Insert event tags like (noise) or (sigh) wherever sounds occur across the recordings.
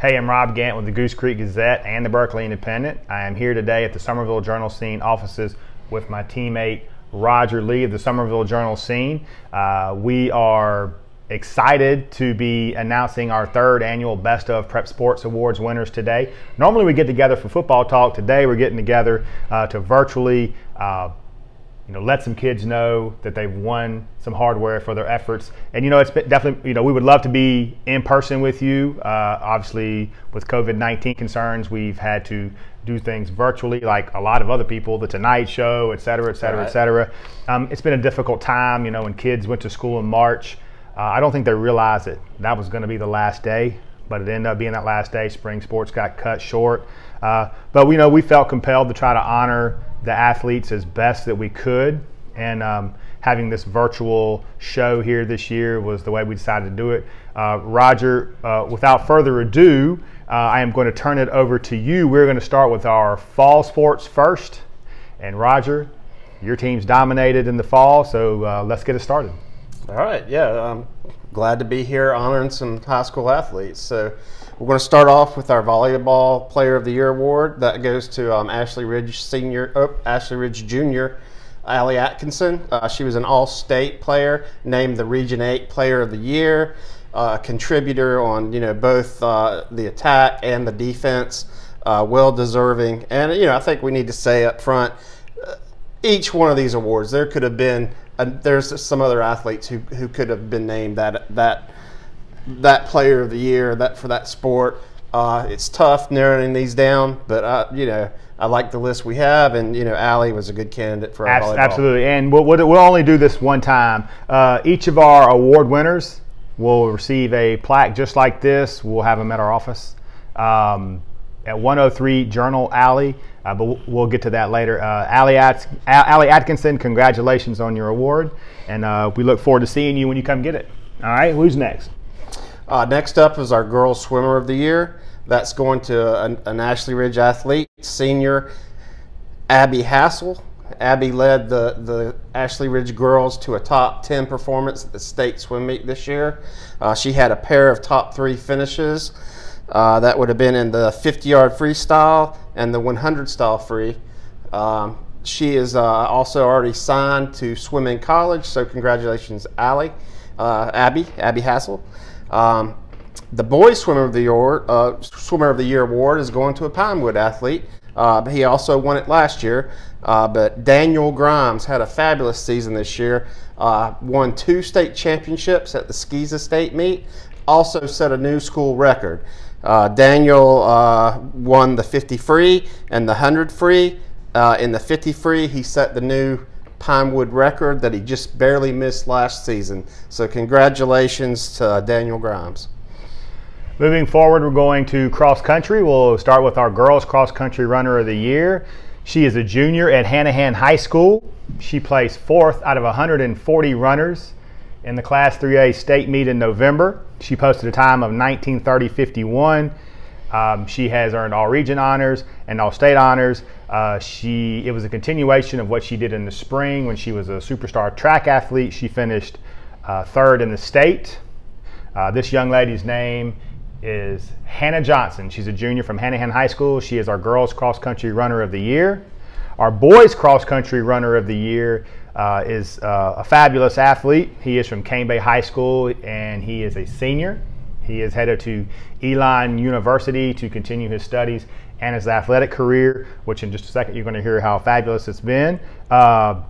Hey, I'm Rob Gantt with the Goose Creek Gazette and the Berkeley Independent. I am here today at the Summerville Journal Scene offices with my teammate Roger Lee of the Summerville Journal Scene. Uh, we are excited to be announcing our third annual Best of Prep Sports Awards winners today. Normally we get together for football talk. Today we're getting together uh, to virtually uh, you know, let some kids know that they've won some hardware for their efforts. And you know, it's definitely you know we would love to be in person with you. Uh, obviously, with COVID-19 concerns, we've had to do things virtually, like a lot of other people, the Tonight Show, et cetera, et cetera, right. et cetera. Um, it's been a difficult time. You know, when kids went to school in March, uh, I don't think they realized that that was going to be the last day. But it ended up being that last day. Spring sports got cut short. Uh, but you know, we felt compelled to try to honor the athletes as best that we could. And um, having this virtual show here this year was the way we decided to do it. Uh, Roger, uh, without further ado, uh, I am going to turn it over to you. We're going to start with our fall sports first. And Roger, your team's dominated in the fall, so uh, let's get it started. All right, yeah, I'm glad to be here honoring some high school athletes. So we're going to start off with our volleyball player of the year award. That goes to um, Ashley Ridge Senior, oh, Ashley Ridge Junior, Allie Atkinson. Uh, she was an all-state player, named the Region 8 Player of the Year, uh, contributor on you know both uh, the attack and the defense. Uh, well deserving, and you know I think we need to say up front, each one of these awards there could have been. there's some other athletes who, who could have been named that that that player of the year that for that sport. Uh, it's tough narrowing these down, but uh, you know I like the list we have, and you know Allie was a good candidate for our volleyball. Absolutely, and we'll, we'll, only do this one time. Uh, each of our award winners will receive a plaque just like this. We'll have them at our office um, at 103 Journal Alley, uh, but we'll get to that later. Uh, Allie, At- Allie Atkinson, congratulations on your award, and uh, we look forward to seeing you when you come get it. All right, who's next? Uh, next up is our girls swimmer of the year. That's going to an, an Ashley Ridge athlete, senior Abby Hassel. Abby led the, the Ashley Ridge girls to a top 10 performance at the state swim meet this year. Uh, she had a pair of top three finishes. Uh, that would have been in the 50 yard freestyle and the 100 style free. Um, she is uh, also already signed to swim in College, so congratulations, Allie, uh, Abby, Abby Hassel. Um, the boys swimmer of the year, uh, swimmer of the year award is going to a Pinewood athlete. Uh, he also won it last year. Uh, but Daniel Grimes had a fabulous season this year. Won two state championships at the SCISA State meet. Also set a new school record. Uh, Daniel uh, won the 50 free and the 100 free. in the 50 free, he set the new Pinewood record that he just barely missed last season. So congratulations to uh, Daniel Grimes. Moving forward, we're going to cross country. We'll start with our girls cross country runner of the year. She is a junior at Hanahan High School. She placed fourth out of 140 runners in the Class 3A state meet in November. She posted a time of 1930.51 um, she has earned all region honors and all state honors. Uh, she it was a continuation of what she did in the spring when she was a superstar track athlete. She finished uh, third in the state. Uh, this young lady's name is Hannah Johnson. She's a junior from Hanahan High School. She is our girls cross country runner of the year. Our boys cross country runner of the year uh, is uh, a fabulous athlete. He is from Cane Bay High School and he is a senior. He is headed to Elon University to continue his studies and his athletic career, which in just a second you're going to hear how fabulous it's been. Uh,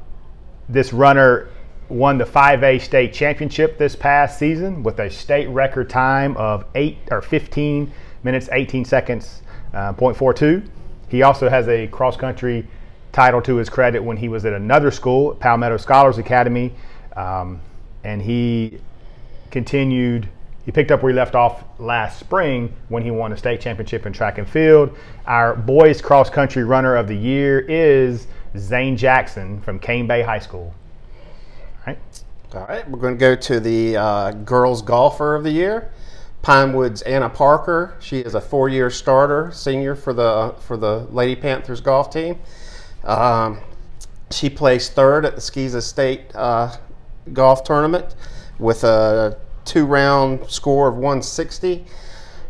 this runner won the 5A state championship this past season with a state record time of 8 or 15 minutes 18 seconds uh, 0.42. He also has a cross country title to his credit when he was at another school, Palmetto Scholars Academy, um, and he continued he picked up where he left off last spring when he won a state championship in track and field. Our boys cross country runner of the year is Zane Jackson from Cane Bay High School. All right. All right, we're going to go to the uh, girls golfer of the year. Pinewood's Anna Parker. She is a four-year starter, senior for the for the Lady Panthers golf team. Um, she placed third at the SCISA State uh, golf tournament with a two round score of 160.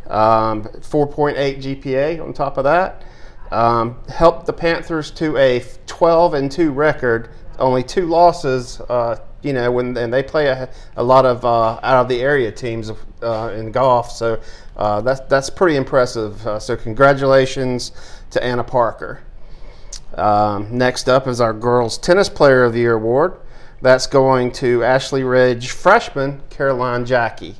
um, 4.8 GPA on top of that. Um, helped the Panthers to a 12 and 2 record, only two losses. Uh, you know, when and they play a, a lot of uh, out of the area teams uh, in golf, so uh, that's that's pretty impressive. Uh, so congratulations to Anna Parker. Um, next up is our girls tennis player of the year award. That's going to Ashley Ridge freshman Caroline Jackie.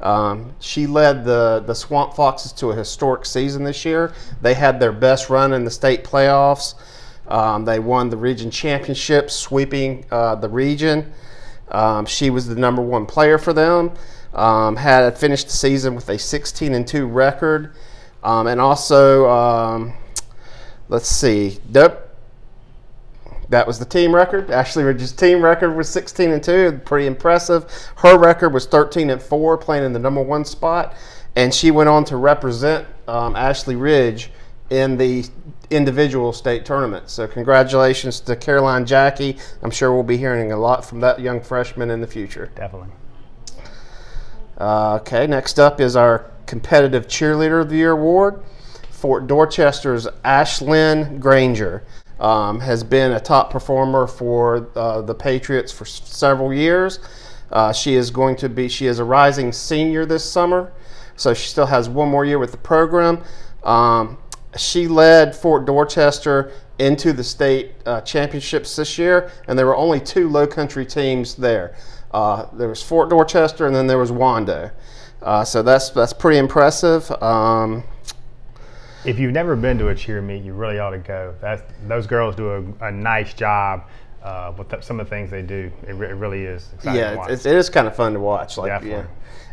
Um, she led the, the Swamp Foxes to a historic season this year. They had their best run in the state playoffs. Um, they won the region championship, sweeping uh, the region. Um, she was the number one player for them. Um, had finished the season with a 16 and 2 record. Um, and also, let's see, nope, that was the team record. Ashley Ridge's team record was 16 and 2, pretty impressive. Her record was 13 and 4, playing in the number one spot, and she went on to represent um, Ashley Ridge in the individual state tournament. So congratulations to Caroline Jackie. I'm sure we'll be hearing a lot from that young freshman in the future. Definitely. Uh, okay, next up is our competitive cheerleader of the year award. Fort Dorchester's Ashlyn Granger um, has been a top performer for uh, the Patriots for several years. Uh, she is going to be, she is a rising senior this summer, so she still has one more year with the program. Um, she led Fort Dorchester into the state uh, championships this year, and there were only two low country teams there. Uh, there was Fort Dorchester, and then there was Wando. Uh, so that's that's pretty impressive. Um, if you've never been to a cheer meet, you really ought to go. That's, those girls do a, a nice job uh, with th- some of the things they do. It, re- it really is exciting yeah, it's, it is kind of fun to watch. Like, Definitely.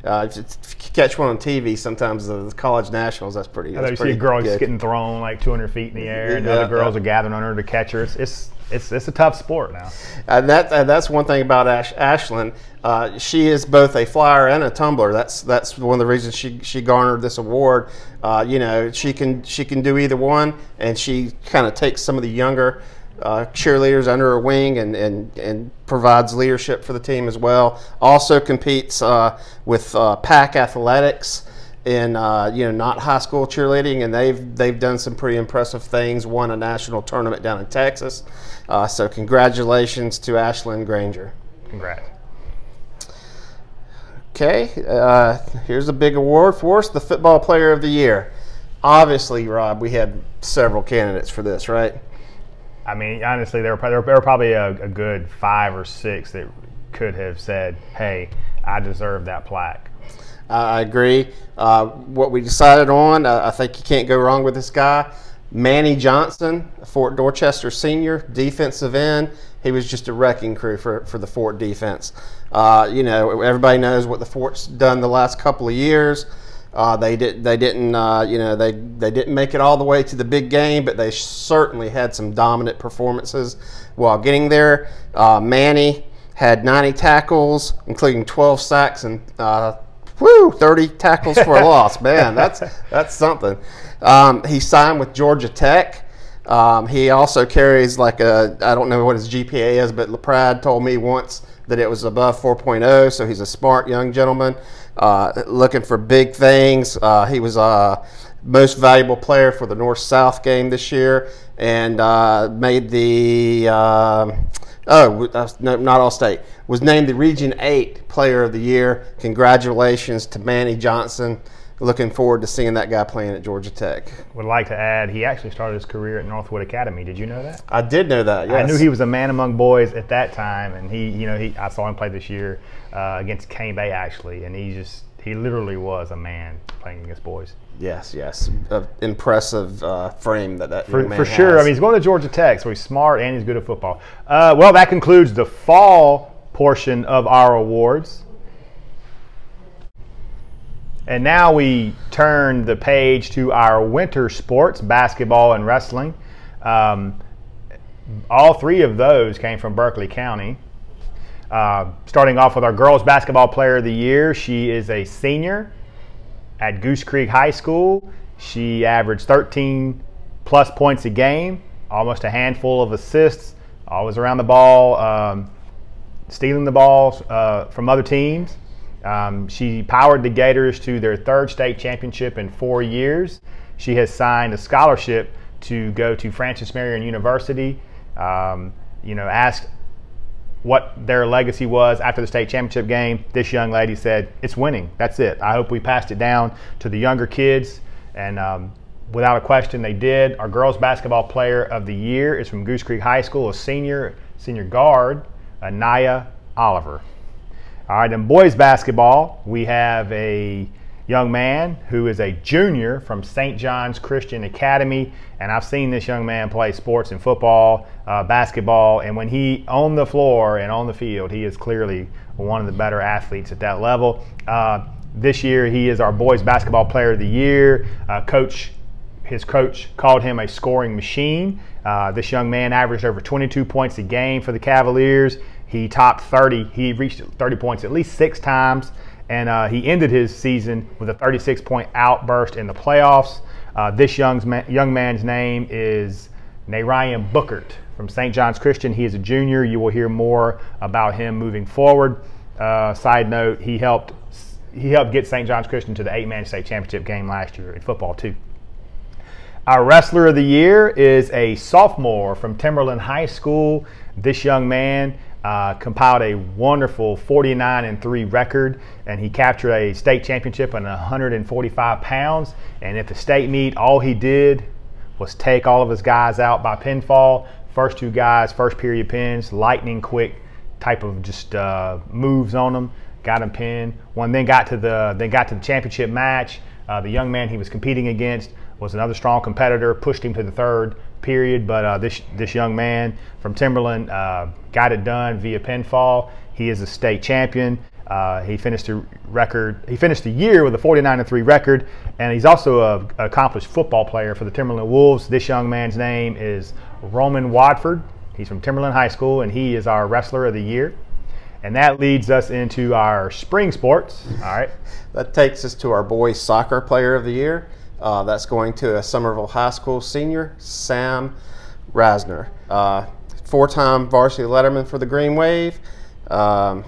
yeah. Uh, if, if you catch one on TV, sometimes the college nationals, that's pretty. That's you see pretty a girl good. just getting thrown like 200 feet in the air, and Yeah, other girls yeah. are gathering under her to catch her. It's, it's it's it's a tough sport now. And that and that's one thing about Ash, Ashlyn. Uh, she is both a flyer and a tumbler. That's that's one of the reasons she she garnered this award. Uh, you know, she can she can do either one, and she kind of takes some of the younger uh, cheerleaders under her wing and, and and provides leadership for the team as well. Also competes uh, with uh, Pack Athletics in uh, you know not high school cheerleading, and they've they've done some pretty impressive things. Won a national tournament down in Texas. Uh, so congratulations to Ashlyn Granger. Congrats. Okay, uh, here's a big award for us: the Football Player of the Year. Obviously, Rob, we had several candidates for this, right? I mean, honestly, there were, there were, probably a, a good five or six that could have said, "Hey, I deserve that plaque." I agree. Uh, what we decided on, uh, I think you can't go wrong with this guy. Manny Johnson, Fort Dorchester senior, defensive end. He was just a wrecking crew for, for the Fort defense. Uh, you know, everybody knows what the Fort's done the last couple of years. Uh, they did. They didn't. Uh, you know, they they didn't make it all the way to the big game, but they certainly had some dominant performances while getting there. Uh, Manny had 90 tackles, including 12 sacks and whoo, 30 tackles for a loss. (laughs) Man, that's that's something. Um, he signed with Georgia Tech. Um, he also carries like a I don't know what his GPA is, but LaPrade told me once that it was above 4.0. So he's a smart young gentleman, uh, looking for big things. Uh, he was uh, most valuable player for the North South game this year, and uh, made the. um Oh, uh, no, not all state. Was named the Region 8 Player of the Year. Congratulations to Manny Johnson. Looking forward to seeing that guy playing at Georgia Tech. Would like to add, he actually started his career at Northwood Academy. Did you know that? I did know that. Yes. I knew he was a man among boys at that time, and he, you know, he I saw him play this year uh, against Cane Bay actually, and he just he literally was a man playing against boys. Yes, yes. Impressive uh, frame that that For, for sure. I mean, he's going to Georgia Tech, so he's smart and he's good at football. Uh, well, that concludes the fall portion of our awards. And now we turn the page to our winter sports, basketball and wrestling. Um, all three of those came from Berkeley County. Uh, starting off with our girls basketball player of the year, she is a senior at Goose Creek High School. She averaged 13 plus points a game, almost a handful of assists, always around the ball, um, stealing the balls uh, from other teams. Um, she powered the Gators to their third state championship in four years. She has signed a scholarship to go to Francis Marion University. Um, you know, asked what their legacy was after the state championship game. This young lady said, "It's winning. That's it. I hope we passed it down to the younger kids." And um, without a question, they did. Our girls basketball player of the year is from Goose Creek High School, a senior senior guard, Anaya Oliver. All right, in boys basketball, we have a young man who is a junior from St. John's Christian Academy. And I've seen this young man play sports and football, uh, basketball. And when he on the floor and on the field, he is clearly one of the better athletes at that level. Uh, this year, he is our boys basketball player of the year. Uh, coach, his coach called him a scoring machine. Uh, this young man averaged over 22 points a game for the Cavaliers. He topped 30. He reached 30 points at least six times and uh, he ended his season with a 36 point outburst in the playoffs. Uh, this young, young man's name is Narayan Bookert from St. John's Christian. He is a junior. You will hear more about him moving forward. Uh, side note: he helped he helped get St. John's Christian to the eight-man state championship game last year in football too. Our wrestler of the year is a sophomore from Timberland High School. This young man uh, compiled a wonderful 49 and 3 record, and he captured a state championship in 145 pounds. And at the state meet, all he did was take all of his guys out by pinfall. First two guys, first period pins, lightning quick type of just uh, moves on them. Got him pinned. One then got to the then got to the championship match. Uh, the young man he was competing against was another strong competitor, pushed him to the third period. But uh, this this young man from Timberland uh, got it done via pinfall. He is a state champion. Uh, he finished a record. He finished the year with a 49 3 record, and he's also an accomplished football player for the Timberland Wolves. This young man's name is Roman Watford. He's from Timberland High School, and he is our wrestler of the year. And that leads us into our spring sports. All right. that takes us to our boys soccer player of the year. Uh, that's going to a Summerville High School senior, Sam Rasner. Uh, four-time varsity letterman for the Green Wave. Um,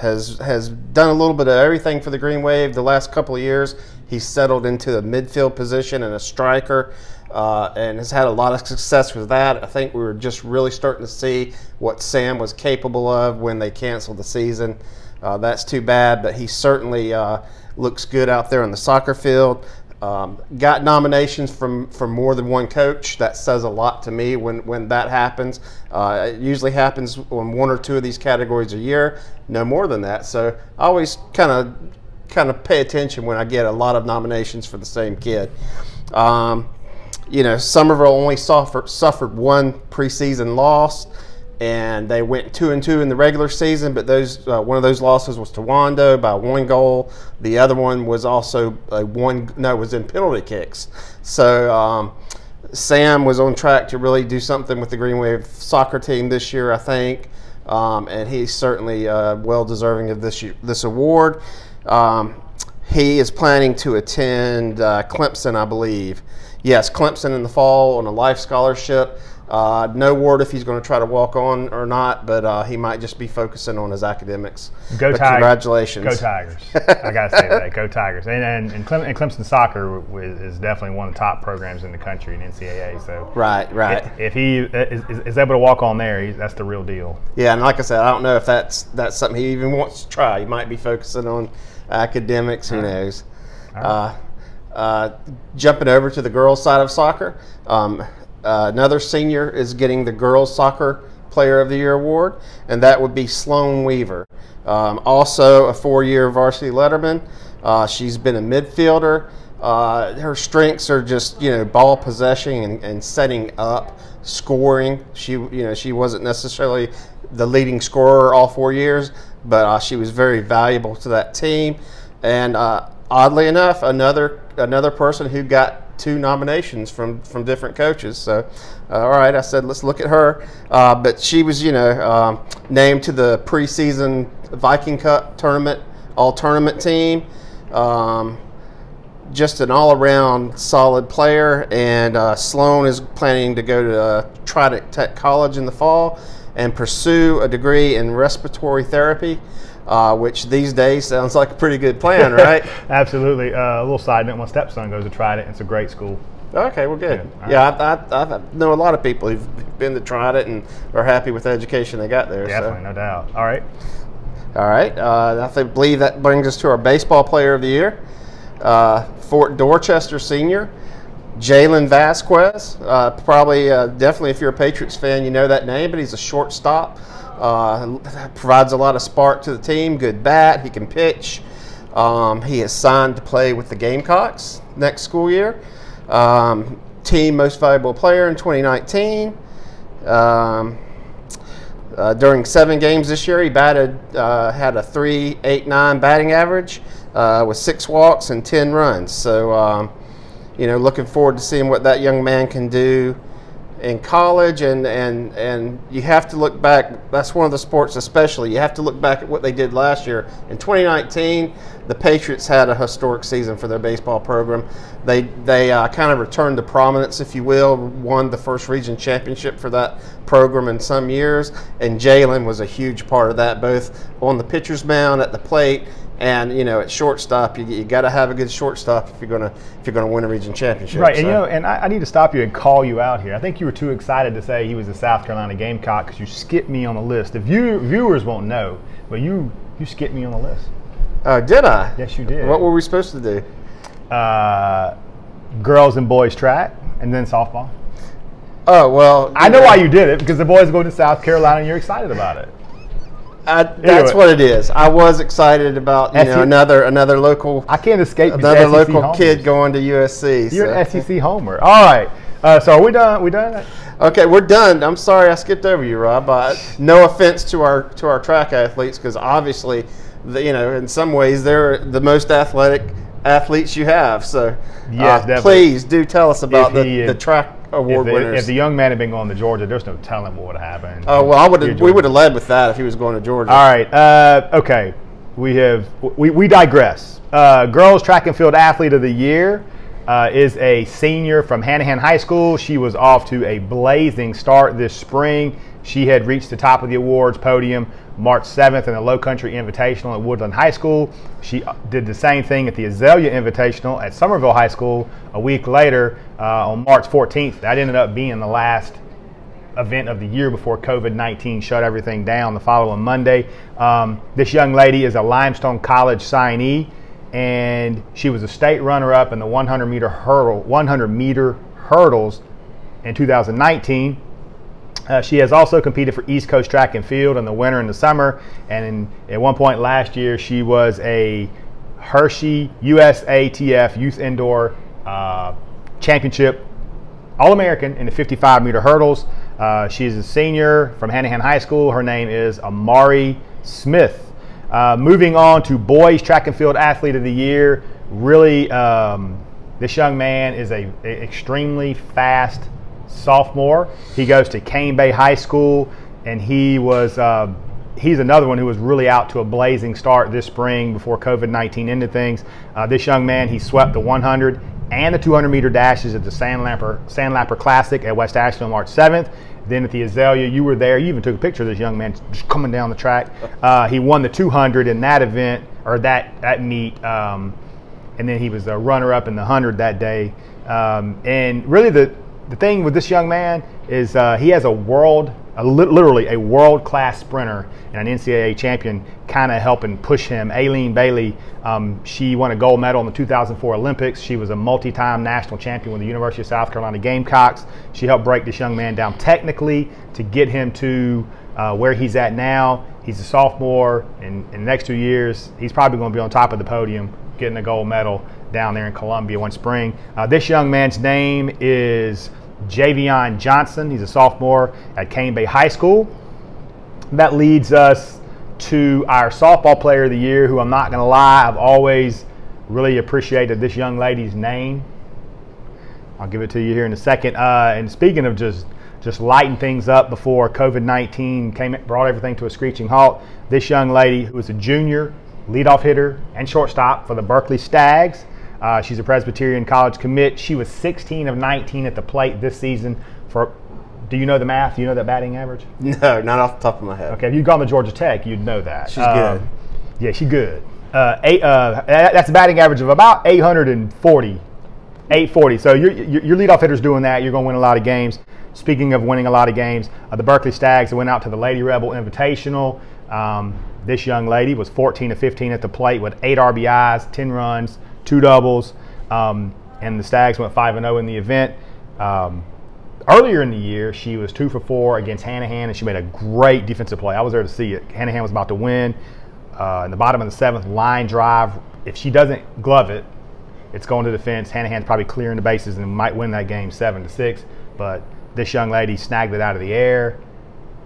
has has done a little bit of everything for the Green Wave the last couple of years. He's settled into a midfield position and a striker, uh, and has had a lot of success with that. I think we were just really starting to see what Sam was capable of when they canceled the season. Uh, that's too bad, but he certainly uh, looks good out there on the soccer field. Um, got nominations from, from more than one coach. That says a lot to me when, when that happens. Uh, it usually happens on one or two of these categories a year, no more than that. So I always kind of kind of pay attention when I get a lot of nominations for the same kid. Um, you know, Summerville only suffered, suffered one preseason loss and they went two and two in the regular season. But those uh, one of those losses was to Wando by one goal. The other one was also a one no was in penalty kicks. So um, Sam was on track to really do something with the Green Wave soccer team this year, I think, um, and he's certainly uh, well deserving of this this award. Um, he is planning to attend uh, Clemson, I believe. Yes, Clemson in the fall on a life scholarship. Uh, no word if he's going to try to walk on or not, but uh, he might just be focusing on his academics. Go but Tigers! Congratulations! Go Tigers! I got to say that. Go Tigers! And and, and, Clem, and Clemson soccer is definitely one of the top programs in the country in NCAA. So right, right. If, if he is, is, able to walk on there, that's the real deal. Yeah, and like I said, I don't know if that's that's something he even wants to try. He might be focusing on academics. Who knows? Right. Uh, uh, jumping over to the girls' side of soccer, um, uh, another senior is getting the girls soccer player of the year award, and that would be Sloan Weaver. Um, also a four-year varsity letterman. Uh, she's been a midfielder. Uh, her strengths are just you know ball possession and, and, setting up, scoring. She you know she wasn't necessarily the leading scorer all four years, but uh, she was very valuable to that team. And uh, oddly enough, another another person who got two nominations from from different coaches. So, uh, all right, I said let's look at her. Uh, but she was, you know, um, named to the preseason Viking Cup tournament all tournament team. Um, just an all-around solid player, and uh, Sloan is planning to go to uh, Trident Tech College in the fall, and pursue a degree in respiratory therapy. Uh, which these days sounds like a pretty good plan, (laughs) right? Absolutely. Uh, a little side note: my stepson goes to Trident. It's a great school. Okay, well, good. Yeah, I, I, I, know a lot of people who've been to Trident and are happy with the education they got there. Definitely, so. no doubt. All right. All right. Uh, I think, believe that brings us to our baseball player of the year, uh, Fort Dorchester senior, Jalen Vasquez. Uh, probably, uh, definitely, if you're a Patriots fan, you know that name, but he's a shortstop. Uh, provides a lot of spark to the team. Good bat. He can pitch. Um, he is signed to play with the Gamecocks next school year. Um, team most valuable player in 2019. Um, uh, during seven games this year, he batted, uh, had a 3.89 batting average uh, with six walks and 10 runs. So, um, you know, looking forward to seeing what that young man can do in college. And, and, and you have to look back, that's one of the sports, especially, you have to look back at what they did last year. In 2019, the Patriots had a historic season for their baseball program. They they uh, kind of returned to prominence, if you will, won the first region championship for that program in some years, and Jalen was a huge part of that, both on the pitcher's mound, at the plate, and you know at shortstop. You, you got to have a good shortstop if you're gonna if you're gonna win a region championship. Right, so. and you know, and I, I, need to stop you and call you out here. I think you were too excited to say he was a South Carolina Gamecock because you skipped me on the list. The view, viewers won't know, but you you skipped me on the list. Oh, did I? Yes, you did. What were we supposed to do? Uh, girls and boys track, and then softball. Oh well, I know why you did it because the boys going to South Carolina, and you're excited about it. I, that's anyway. what it is. I was excited about you know another another local. I can't escape another local homers. kid going to USC. You're so. an SEC homer. All right. Uh, so are we done? We done? Okay, we're done. I'm sorry I skipped over you, Rob. Uh, no offense to our to our track athletes because obviously the, you know, in some ways, they're the most athletic athletes you have. So, yes, uh, please do tell us about the, he, the track award if the, winners. If the young man had been going to Georgia, there's no telling what would have happened. Oh well, I would we would have led with that if he was going to Georgia. All right, uh, okay, we have we, we digress. Uh, girls track and field athlete of the year. Uh, is a senior from Hanahan High School. She was off to a blazing start this spring. She had reached the top of the awards podium March 7th in the Low Country Invitational at Woodland High School. She uh, did the same thing at the Azalea Invitational at Summerville High School a week later uh, on March 14th. That ended up being the last event of the year before COVID 19 shut everything down the following Monday. Um, this young lady is a Limestone College signee, and she was a state runner up in the 100 meter hurdle, 100 meter hurdles in 2019. Uh, she has also competed for East Coast Track and Field in the winter and the summer. And in, at one point last year, she was a Hershey USATF Youth Indoor uh, Championship All American in the 55 meter hurdles. Uh, she is a senior from Hanahan High School. Her name is Amari Smith. Uh, moving on to Boys Track and Field Athlete of the Year. Really, um, this young man is a, a extremely fast sophomore. He goes to Cane Bay High School, and he was uh, he's another one who was really out to a blazing start this spring before COVID 19 ended things. Uh, this young man, he swept the 100 and the 200 meter dashes at the Sandlapper, Sandlapper Classic at West Ashley March 7th. Then at the Azalea, you were there. You even took a picture of this young man just coming down the track. (laughs) Uh, he won the 200 in that event or that that meet, um, and then he was a runner up in the 100 that day. Um, and really, the the thing with this young man is uh, he has a world, a li- literally a world class sprinter and an NCAA champion kind of helping push him. Aleen Bailey, um, she won a gold medal in the 2004 Olympics. She was a multi time national champion with the University of South Carolina Gamecocks. She helped break this young man down technically to get him to uh, where he's at now. He's a sophomore, and in the next two years, he's probably going to be on top of the podium getting a gold medal down there in Columbia one spring. Uh, this young man's name is Javion Johnson. He's a sophomore at Cane Bay High School. That leads us to our softball player of the year, who I'm not going to lie, I've always really appreciated this young lady's name. I'll give it to you here in a second. Uh, and speaking of just just lighting things up before COVID-19 came brought everything to a screeching halt, this young lady who is a junior, leadoff hitter, and shortstop for the Berkeley Stags, uh, she's a Presbyterian college commit. She was 16 of 19 at the plate this season for do you know the math? Do you know that batting average? (laughs) No, not off the top of my head. Okay, if you'd gone to Georgia Tech, you'd know that. She's good. Yeah, she's good. Uh, eight, uh, that's a batting average of about 840. 840. So your, your, your leadoff hitter's doing that. You're going to win a lot of games. Speaking of winning a lot of games, uh, the Berkeley Stags went out to the Lady Rebel Invitational. Um, this young lady was 14 to 15 at the plate with eight RBIs, 10 runs, two doubles, um, and the Stags went 5 and 0 in the event. Um, earlier in the year, she was two for four against Hanahan, and she made a great defensive play. I was there to see it. Hanahan was about to win. Uh, in the bottom of the seventh, line drive. If she doesn't glove it, it's going to defense. Hanahan's probably clearing the bases and might win that game seven to six. But this young lady snagged it out of the air,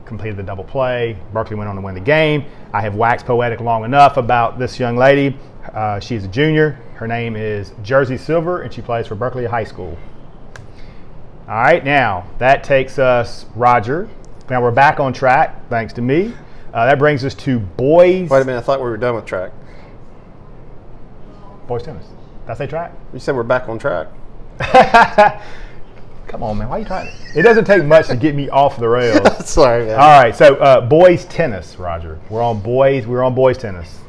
completed the double play. Berkeley went on to win the game. I have waxed poetic long enough about this young lady. Uh, she's a junior. Her name is Jersey Silver, and she plays for Berkeley High School. All right, now that takes us, Roger. Now we're back on track, thanks to me. Uh, that brings us to boys Wait a minute, I thought we were done with track. boys tennis. Did I say track? You said we're back on track. (laughs) Come on, man. Why are you trying? It doesn't take much to get me off the rails. (laughs) Sorry, man. All right, so uh, boys tennis, Roger. We're on boys. We're on boys tennis.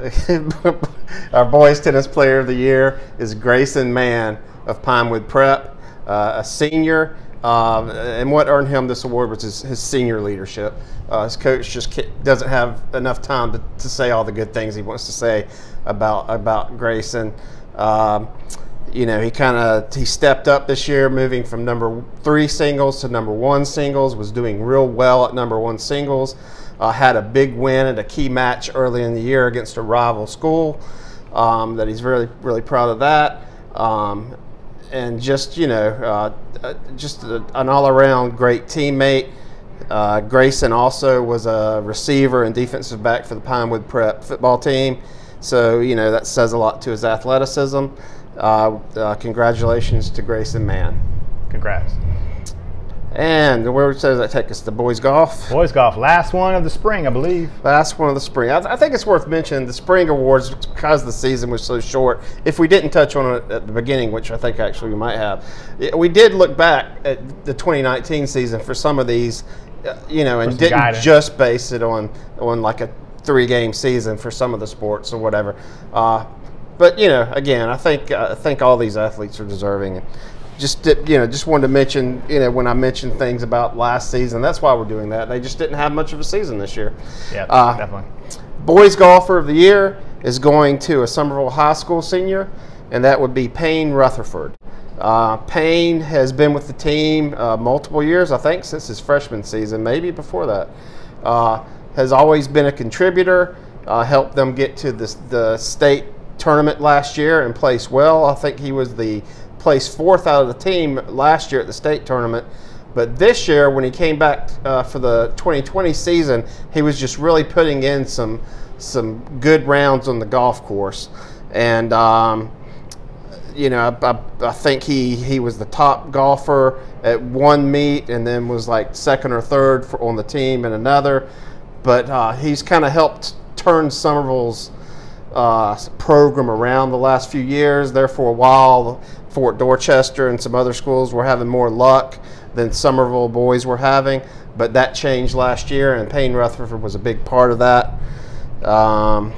(laughs) Our boys tennis player of the year is Grayson Mann of Pinewood Prep, uh, a senior. Um, and what earned him this award was his, his senior leadership. Uh, his coach just doesn't have enough time to, to say all the good things he wants to say about about Grayson. Um, you know, he kind of he stepped up this year, moving from number three singles to number one singles. Was doing real well at number one singles. Uh, had a big win at a key match early in the year against a rival school. Um, that he's really really proud of that. Um, and just you know, uh, uh, just a, an all-around great teammate. Uh, Grayson also was a receiver and defensive back for the Pinewood Prep football team, so you know that says a lot to his athleticism. Uh, uh, congratulations to Grayson Mann. Congrats. And where does that take us? The boys golf. Boys golf, last one of the spring, I believe. Last one of the spring. I, I think it's worth mentioning the spring awards because the season was so short. If we didn't touch on it at the beginning, which I think actually we might have, we did look back at the 2019 season for some of these, uh, you know, and didn't guidance. just base it on on like a three game season for some of the sports or whatever. Uh, but you know, again, I think I think all these athletes are deserving. Just you know, just wanted to mention you know when I mentioned things about last season, that's why we're doing that. They just didn't have much of a season this year. Yeah, Uh, definitely. Boys Golfer of the Year is going to a Summerville High School senior, and that would be Payne Rutherford. Uh, Payne has been with the team uh, multiple years, I think, since his freshman season, maybe before that. Uh, has always been a contributor, uh, helped them get to the, the state tournament last year and place well. I think he was the placed fourth out of the team last year at the state tournament. But this year, when he came back uh, for the 2020 season, he was just really putting in some some good rounds on the golf course, and um, you know, I, I, I think he he was the top golfer at one meet, and then was like second or third for, on the team in another. But uh, he's kind of helped turn Summerville's uh, program around the last few years. There for a while, Fort Dorchester and some other schools were having more luck than Summerville boys were having, but that changed last year, and Payne Rutherford was a big part of that. Um,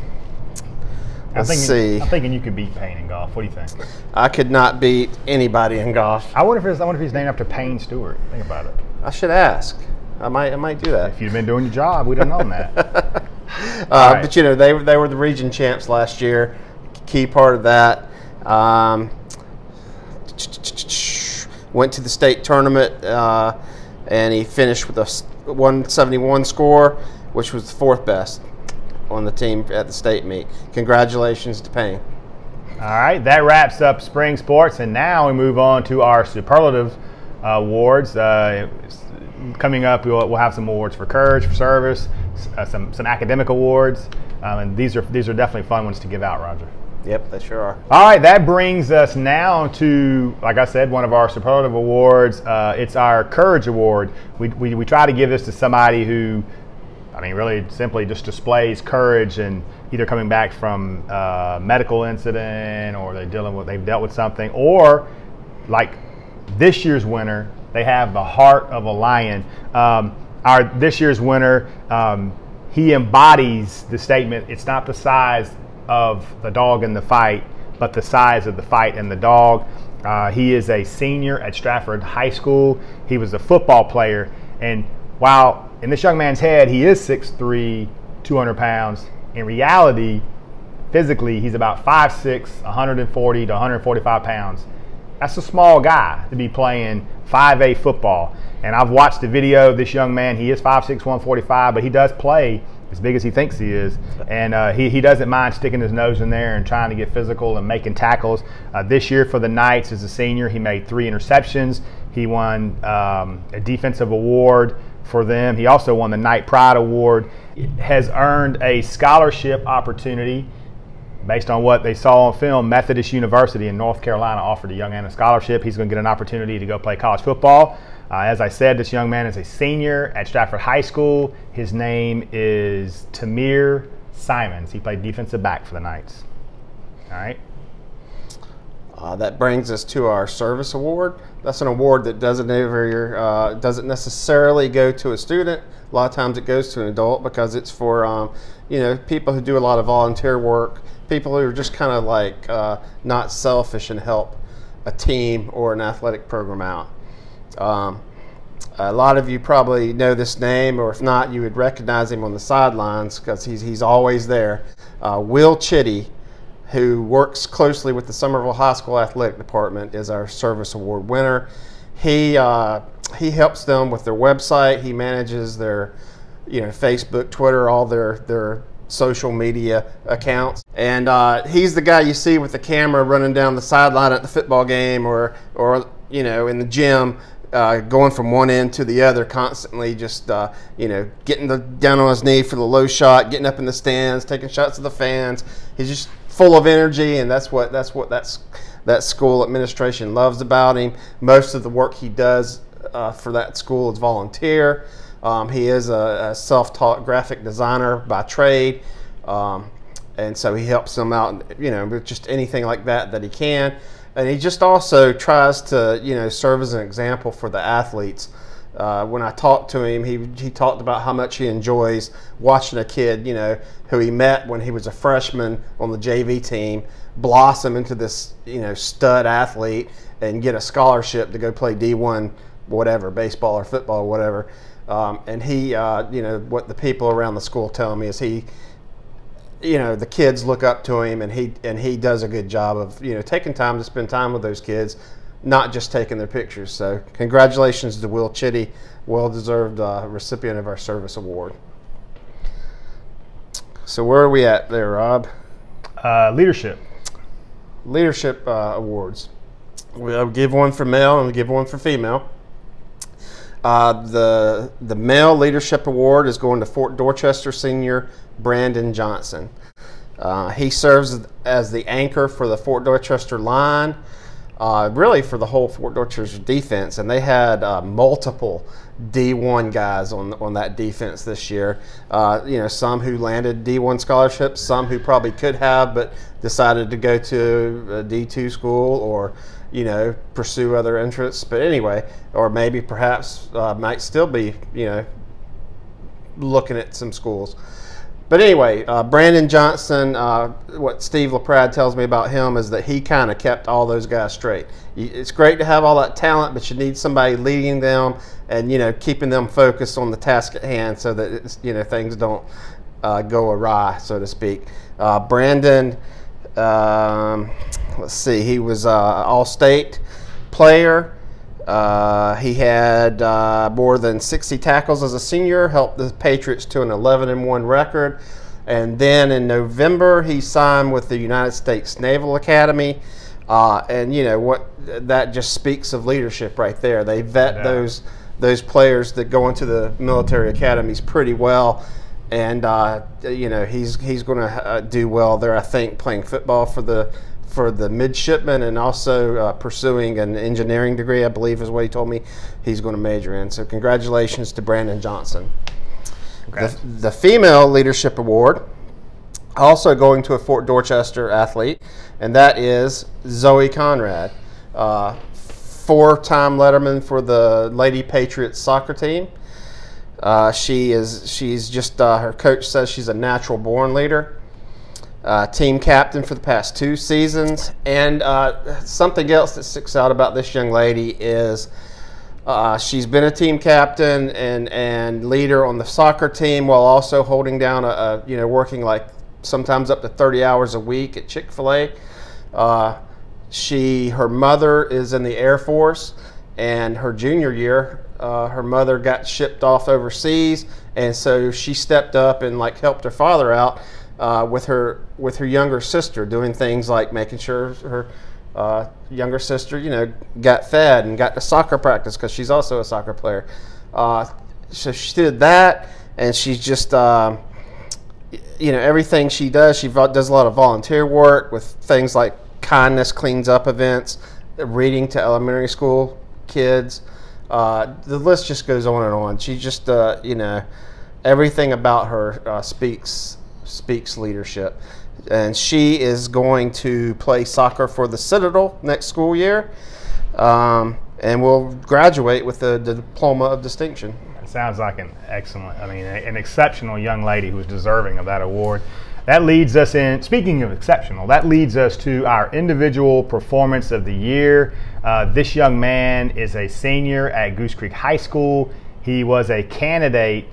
let's thinking, see. I'm thinking you could beat Payne in golf. What do you think? I could not beat anybody in golf. I wonder if it's, I wonder if he's named after Payne Stewart. Think about it. I should ask. I might. I might do that. If you'd been doing your job, we'd have known that. (laughs) Uh, right. But you know, they they were the region champs last year. Key part of that. Um, went to the state tournament uh, and he finished with a 171 score, which was the fourth best on the team at the state meet. Congratulations to Payne. All right, that wraps up spring sports, and now we move on to our superlative uh, awards. Uh, coming up, we'll, we'll have some awards for courage, for service, uh, some some academic awards, um, and these are these are definitely fun ones to give out, Roger. Yep, they sure are. All right, that brings us now to, like I said, one of our superlative awards. Uh, it's our Courage Award. We, we, we try to give this to somebody who, I mean, really simply just displays courage and either coming back from a medical incident or they're dealing with, they've dealt with something, or like this year's winner, They have the heart of a lion. Um, our this year's winner, um, he embodies the statement. It's not the size of the dog in the fight, but the size of the fight and the dog. Uh, he is a senior at Stratford High School. He was a football player, and while in this young man's head he is 6'3", 200 pounds, in reality, physically he's about 5'6", 140 to 145 pounds. That's a small guy to be playing 5A football. And I've watched the video of this young man. He is 5'6", 145, but he does play as big as he thinks he is. And uh, he, he doesn't mind sticking his nose in there and trying to get physical and making tackles. Uh, this year for the Knights as a senior, he made three interceptions. He won um, a defensive award for them. He also won the Knight Pride Award. Has earned a scholarship opportunity based on what they saw on film, Methodist University in North Carolina offered a young man a scholarship. He's going to get an opportunity to go play college football. Uh, as I said, this young man is a senior at Stratford High School. His name is Tamir Simons. He played defensive back for the Knights. All right. Uh, that brings us to our service award. That's an award that doesn't ever uh, doesn't necessarily go to a student. A lot of times it goes to an adult because it's for um, you know people who do a lot of volunteer work, people who are just kind of like uh, not selfish and help a team or an athletic program out. Um, a lot of you probably know this name, or if not, you would recognize him on the sidelines because he's, he's always there. Uh, Will Chitty who works closely with the Summerville High School Athletic Department, is our Service Award winner. He uh, he helps them with their website. He manages their, you know, Facebook, Twitter, all their their social media accounts. And uh, he's the guy you see with the camera running down the sideline at the football game or or you know in the gym. Uh, going from one end to the other constantly, just uh, you know, getting the, down on his knee for the low shot, getting up in the stands, taking shots of the fans. He's just full of energy, and that's what that's what that's that school administration loves about him. Most of the work he does uh, for that school is volunteer. Um, he is a, a, self-taught graphic designer by trade, um, and so he helps them out, you know, with just anything like that that he can. And he just also tries to, you know, serve as an example for the athletes. Uh, when I talked to him, he, he talked about how much he enjoys watching a kid, you know, who he met when he was a freshman on the JV team blossom into this, you know, stud athlete and get a scholarship to go play D1, whatever, baseball or football or whatever. Um, and he, uh, you know, what the people around the school tell me is he, you know, the kids look up to him and he and he does a good job of, you know, taking time to spend time with those kids not just taking their pictures. So congratulations to Will Chitty, well-deserved uh, recipient of our service award. So where are we at there, Rob? Uh, leadership. Leadership uh, awards. We'll give one for male and we give one for female. Uh, the the male leadership award is going to Fort Dorchester senior Brandon Johnson. Uh, he serves as the anchor for the Fort Dorchester line uh, really for the whole Fort Dorchester defense, and they had uh, multiple D1 guys on on that defense this year. Uh, you know, some who landed D1 scholarships, some who probably could have, but decided to go to a D2 school or you know pursue other interests. But anyway, or maybe perhaps uh, might still be you know looking at some schools. But anyway, uh, Brandon Johnson, uh, what Steve LaPrade tells me about him is that he kind of kept all those guys straight. It's great to have all that talent, but you need somebody leading them and you know keeping them focused on the task at hand, so that you know things don't uh, go awry, so to speak. Uh, Brandon, um, let's see, he was uh, all-state player. Uh, he had uh, more than 60 tackles as a senior, helped the Patriots to an 11 and 1 record. And then in November, he signed with the United States Naval Academy. Uh, and you know what? That just speaks of leadership right there. They vet yeah. those those players that go into the military academies pretty well, and uh, you know he's he's going to uh, do well there. I think playing football for the for the midshipman and also uh, pursuing an engineering degree, I believe is what he told me he's going to major in. So, congratulations to Brandon Johnson. The, the, female leadership award, also going to a Fort Dorchester athlete, and that is Zoe Conrad. Uh, four-time letterman for the Lady Patriots soccer team. Uh, she is she's just uh, her coach says she's a natural born leader. Uh, team captain for the past two seasons, and uh, something else that sticks out about this young lady is uh, she's been a team captain and and leader on the soccer team while also holding down a, a you know working like sometimes up to 30 hours a week at Chick Fil A. Uh, she her mother is in the Air Force, and her junior year uh, her mother got shipped off overseas, and so she stepped up and like helped her father out uh, with her with her younger sister, doing things like making sure her uh, younger sister, you know, got fed and got to soccer practice because she's also a soccer player. Uh, so she did that, and she's just. Uh, you know everything she does she does a lot of volunteer work with things like kindness cleans up events reading to elementary school kids uh, the list just goes on and on. She just, uh, you know, everything about her uh, speaks speaks leadership, and she is going to play soccer for the Citadel next school year, um, and will graduate with the diploma of distinction. Sounds like an excellent, I mean, an exceptional young lady who's deserving of that award. That leads us in, speaking of exceptional, that leads us to our individual performance of the year. Uh, this young man is a senior at Goose Creek High School. He was a candidate,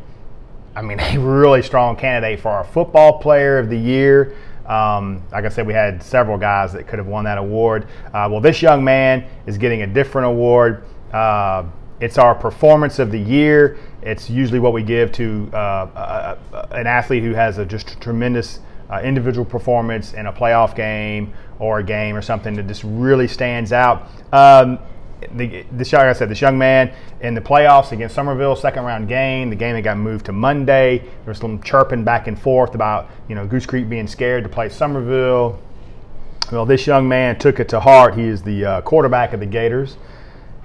I mean, (laughs) a really strong candidate for our football player of the year. Um, like I said, we had several guys that could have won that award. Uh, well, this young man is getting a different award. Uh, it's our performance of the year. It's usually what we give to uh, an athlete who has a just a tremendous uh, individual performance in a playoff game or a game or something that just really stands out. Um, the, this like I said, this young man in the playoffs against Summerville, second round game. The game that got moved to Monday. There was some chirping back and forth about you know Goose Creek being scared to play Summerville. Well, this young man took it to heart. He is the uh, quarterback of the Gators.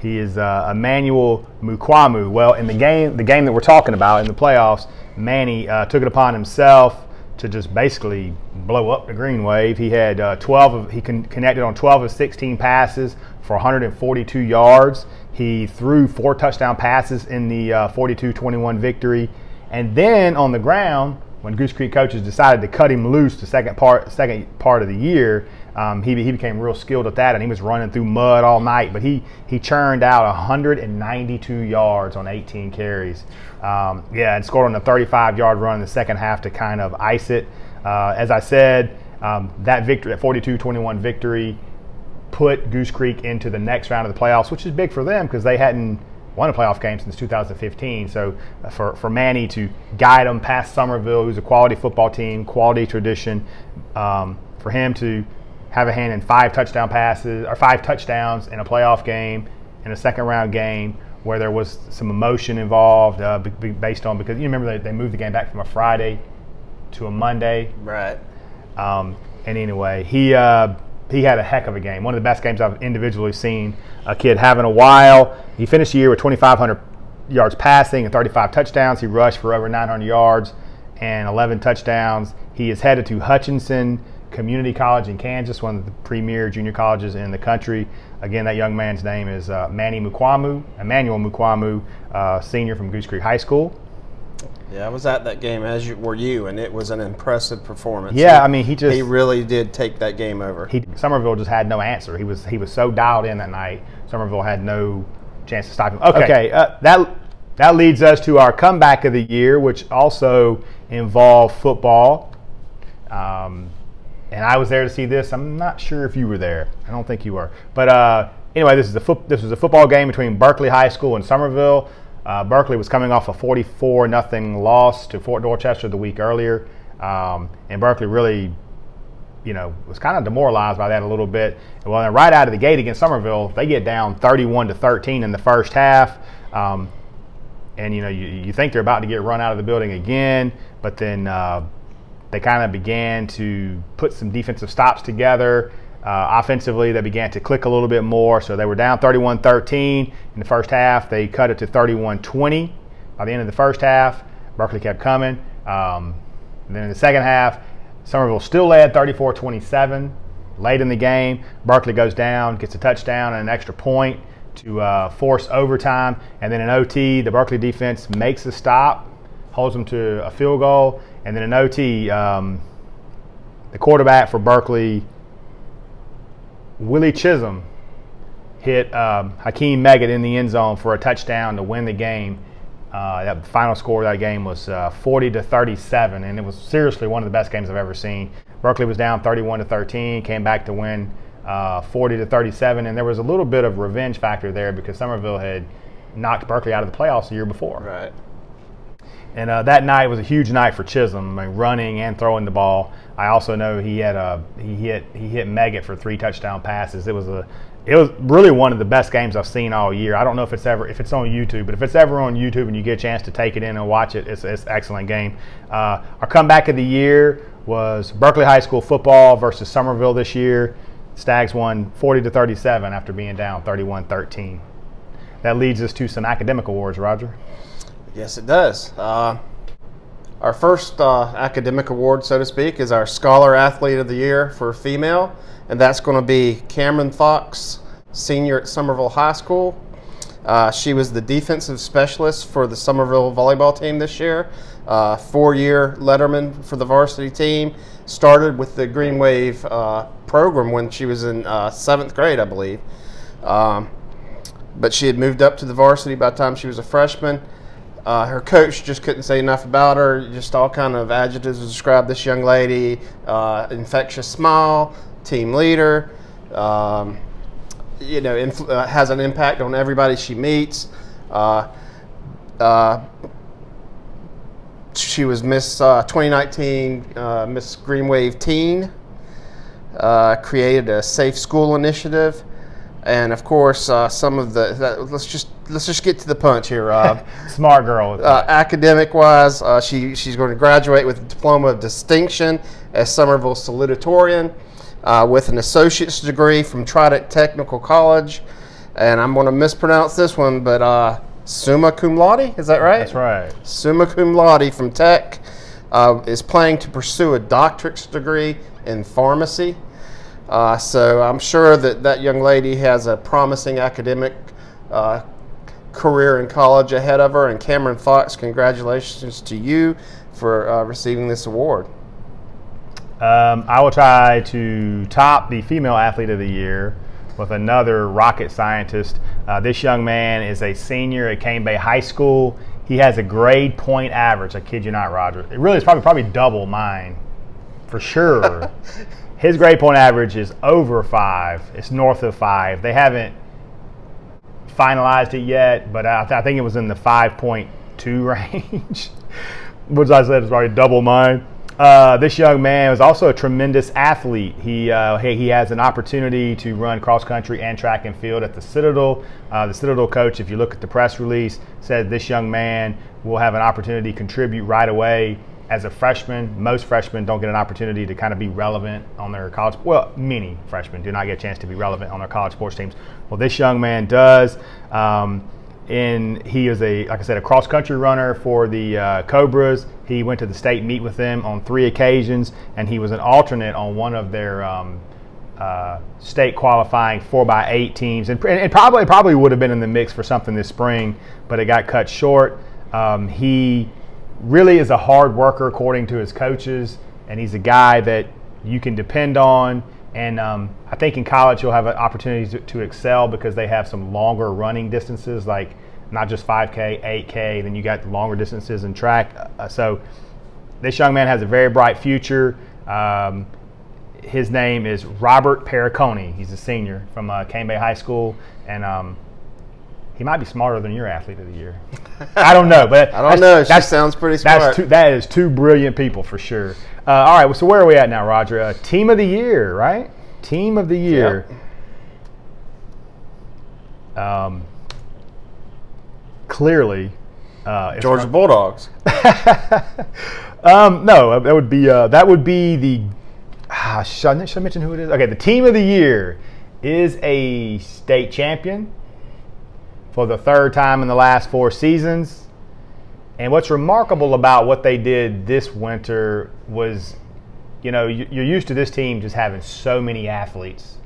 He is uh, Emmanuel Mukwamu. Well, in the game, the game that we're talking about in the playoffs, Manny uh, took it upon himself to just basically blow up the green wave. He had uh, 12 of, he con- connected on 12 of 16 passes for 142 yards. He threw four touchdown passes in the 42-21 uh, victory. And then on the ground, when Goose Creek coaches decided to cut him loose the second part second part of the year, um, he, he became real skilled at that, and he was running through mud all night. But he he churned out 192 yards on 18 carries. Um, yeah, and scored on a 35 yard run in the second half to kind of ice it. Uh, as I said, um, that victory, that 42-21 victory, put Goose Creek into the next round of the playoffs, which is big for them because they hadn't won a playoff game since 2015. So uh, for, for Manny to guide them past Summerville, who's a quality football team, quality tradition, um, for him to have a hand in five touchdown passes or five touchdowns in a playoff game, in a second round game where there was some emotion involved uh, based on because you remember they, they moved the game back from a Friday to a Monday. Right. Um, and anyway, he uh, he had a heck of a game. One of the best games I've individually seen a kid have in a while. He finished the year with 2,500 yards passing and 35 touchdowns. He rushed for over 900 yards and 11 touchdowns. He is headed to Hutchinson Community College in Kansas, one of the premier junior colleges in the country. Again, that young man's name is uh, Manny Mukwamu, Emmanuel Mukwamu, uh, senior from Goose Creek High School. Yeah, I was at that game as you, were you, and it was an impressive performance. Yeah, he, I mean, he just he really did take that game over. He Summerville just had no answer. He was he was so dialed in that night. Summerville had no chance to stop him. Okay, okay uh, that that leads us to our comeback of the year, which also involved football. Um, and I was there to see this. I'm not sure if you were there. I don't think you were. But uh, anyway, this is a fo- this was a football game between Berkeley High School and Summerville. Uh, Berkeley was coming off a 44 nothing loss to Fort Dorchester the week earlier, um, and Berkeley really, you know, was kind of demoralized by that a little bit. Well, then right out of the gate against Summerville, they get down 31 to 13 in the first half. Um, and you know you, you think they're about to get run out of the building again, but then uh, they kind of began to put some defensive stops together. Uh, offensively, they began to click a little bit more. So they were down 31 13 in the first half. They cut it to 31 20 by the end of the first half. Berkeley kept coming. Um, then in the second half, Summerville still led 34 27. Late in the game, Berkeley goes down, gets a touchdown and an extra point to uh, force overtime. And then in OT, the Berkeley defense makes a stop, holds them to a field goal. And then in OT, um, the quarterback for Berkeley, Willie Chisholm, hit um, Hakeem Meggett in the end zone for a touchdown to win the game. Uh, that final score of that game was uh, 40 to 37, and it was seriously one of the best games I've ever seen. Berkeley was down 31 to 13, came back to win uh, 40 to 37, and there was a little bit of revenge factor there because Summerville had knocked Berkeley out of the playoffs the year before. Right. And uh, that night was a huge night for Chisholm, I mean, running and throwing the ball. I also know he had a he hit he hit Meggett for three touchdown passes. It was a it was really one of the best games I've seen all year. I don't know if it's ever if it's on YouTube, but if it's ever on YouTube and you get a chance to take it in and watch it, it's, it's an excellent game. Uh, our comeback of the year was Berkeley High School football versus Summerville this year. Stags won 40 to 37 after being down 31-13. That leads us to some academic awards, Roger. Yes, it does. Uh, our first uh, academic award, so to speak, is our Scholar Athlete of the Year for female, and that's going to be Cameron Fox, senior at Summerville High School. Uh, she was the defensive specialist for the Summerville volleyball team this year. Uh, four-year letterman for the varsity team. Started with the Green Wave uh, program when she was in uh, seventh grade, I believe. Um, but she had moved up to the varsity by the time she was a freshman. Uh, her coach just couldn't say enough about her. Just all kind of adjectives to describe this young lady: uh, infectious smile, team leader. Um, you know, uh, has an impact on everybody she meets. Uh, uh, she was Miss uh, 2019 Miss Green Wave Teen. created a safe school initiative and of course uh, some of the that, let's just let's just get to the punch here rob. (laughs) Smart girl. Uh, academic wise uh, she she's going to graduate with a diploma of distinction as summerville salutatorian uh, with an associate's degree from trident technical college. And i'm going to mispronounce this one but uh, summa cum laude is that right? That's right. Summa cum laude from tech uh, is planning to pursue a doctorate's degree in pharmacy uh, so I'm sure that that young lady has a promising academic uh, career in college ahead of her. And Cameron Fox, congratulations to you for uh, receiving this award. Um, I will try to top the female athlete of the year with another rocket scientist. Uh, this young man is a senior at Cane Bay High School. He has a grade point average. I kid you not, Roger. It really is probably probably double mine, for sure. (laughs) His grade point average is over five. It's north of five. They haven't finalized it yet, but I, th- I think it was in the 5.2 (laughs) range, which I said is probably double mine. Uh, this young man was also a tremendous athlete. He, uh, he, he has an opportunity to run cross country and track and field at the Citadel. Uh, the Citadel coach, if you look at the press release, said this young man will have an opportunity to contribute right away as a freshman, most freshmen don't get an opportunity to kind of be relevant on their college. Well, many freshmen do not get a chance to be relevant on their college sports teams. Well, this young man does. Um, and he is a, like I said, a cross country runner for the uh, Cobras. He went to the state meet with them on three occasions, and he was an alternate on one of their um, uh, state qualifying four by eight teams, and, and probably probably would have been in the mix for something this spring, but it got cut short. Um, he really is a hard worker according to his coaches, and he's a guy that you can depend on. And um, I think in college you'll have an opportunity to, to, excel because they have some longer running distances, like not just 5K, 8K. Then you got longer distances in track. Uh, so this young man has a very bright future. Um, his name is Robert Pericone. He's a senior from uh, Cane Bay High School, and um, he might be smarter than your athlete of the year. I don't know, but (laughs) I don't know. That sounds pretty smart. That's two, that is two brilliant people for sure. Uh, all right, so where are we at now, Roger? Uh, team of the year, right? Team of the year. Yep. Um, clearly, uh, Georgia Bulldogs. (laughs) um, no, that would be uh, that would be the. Ah, should, I, should I mention who it is? Okay, the team of the year is a state champion for the third time in the last four seasons. And what's remarkable about what they did this winter was, you know, you're used to this team just having so many athletes.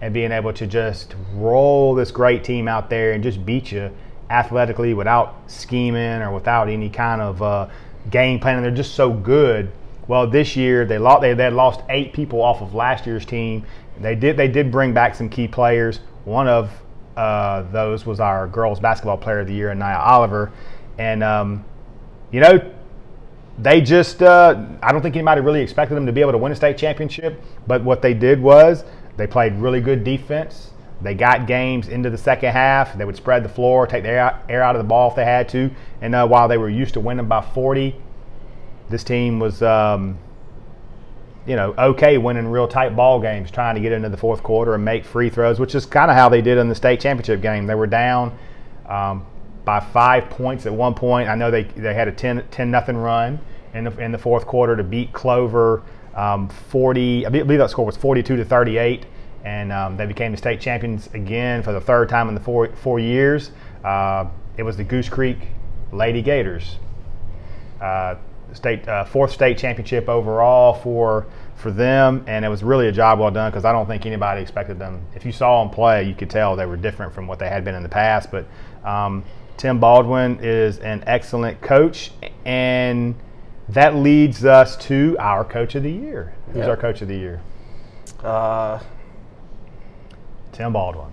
and being able to just roll this great team out there and just beat you athletically without scheming or without any kind of uh, game plan. And they're just so good. Well, this year they lost. They, they had lost eight people off of last year's team. They did. They did bring back some key players. One of uh, those was our girls basketball player of the year, Nia Oliver, and um, you know they just uh, I don't think anybody really expected them to be able to win a state championship. But what they did was they played really good defense. They got games into the second half. They would spread the floor, take the air out of the ball if they had to. And uh, while they were used to winning by 40, this team was, um, you know, okay winning real tight ball games, trying to get into the fourth quarter and make free throws, which is kind of how they did in the state championship game. They were down um, by five points at one point. I know they, they had a 10, 10 nothing run in the, in the fourth quarter to beat Clover um, 40, I believe that score was 42 to 38, and um, they became the state champions again for the third time in the four, four years. Uh, it was the Goose Creek Lady Gators. Uh, state uh, fourth state championship overall for for them, and it was really a job well done because I don't think anybody expected them. If you saw them play, you could tell they were different from what they had been in the past. But um, Tim Baldwin is an excellent coach, and that leads us to our coach of the year. Who's yep. our coach of the year? Uh, Tim Baldwin.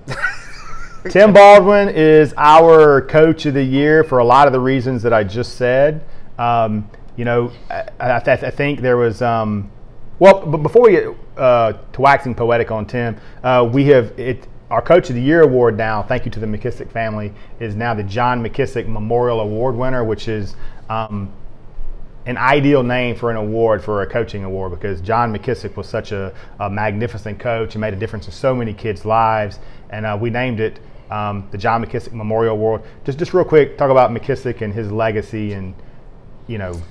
(laughs) Tim Baldwin is our coach of the year for a lot of the reasons that I just said. Um, you know, I, I, I, think there was. Um, well, but before we get uh, to waxing poetic on Tim, uh, we have it. Our Coach of the Year award now, thank you to the McKissick family, is now the John McKissick Memorial Award winner, which is um, an ideal name for an award for a coaching award because John McKissick was such a, a magnificent coach and made a difference in so many kids' lives. And uh, we named it um, the John McKissick Memorial Award. Just, just real quick, talk about McKissick and his legacy, and you know,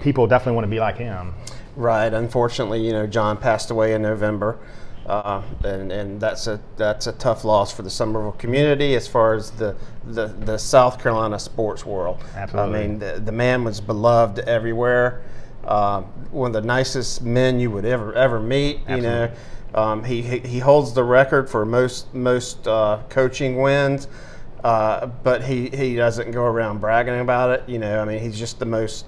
people definitely want to be like him. Right. Unfortunately, you know, John passed away in November. Uh, and, and that's a that's a tough loss for the Summerville community as far as the, the, the South Carolina sports world. Absolutely. I mean, the, the man was beloved everywhere. Uh, one of the nicest men you would ever ever meet. Absolutely. You know, um, he, he holds the record for most most uh, coaching wins. Uh, but he, he doesn't go around bragging about it. You know, I mean, he's just the most.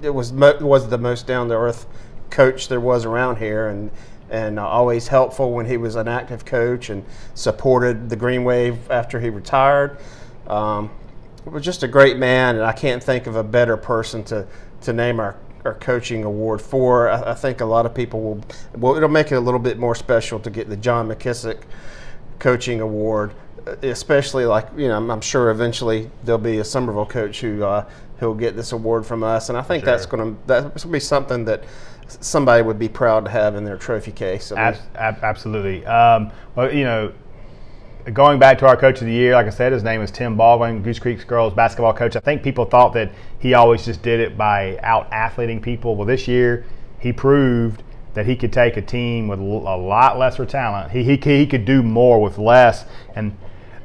It was was the most down to earth coach there was around here, and and uh, always helpful when he was an active coach and supported the Green Wave after he retired. Um, was just a great man, and I can't think of a better person to, to name our, our coaching award for. I, I think a lot of people will, well, it'll make it a little bit more special to get the John McKissick Coaching Award, especially like, you know, I'm, I'm sure eventually there'll be a Summerville coach who, uh, who'll get this award from us, and I think sure. that's going to that's going to be something that somebody would be proud to have in their trophy case. Mean, ab- absolutely. Um, well, you know, going back to our coach of the year, like I said, his name is Tim Baldwin, Goose Creek's girls basketball coach. I think people thought that he always just did it by out athleting people. Well, this year he proved that he could take a team with a lot lesser talent. He, he, he could do more with less, and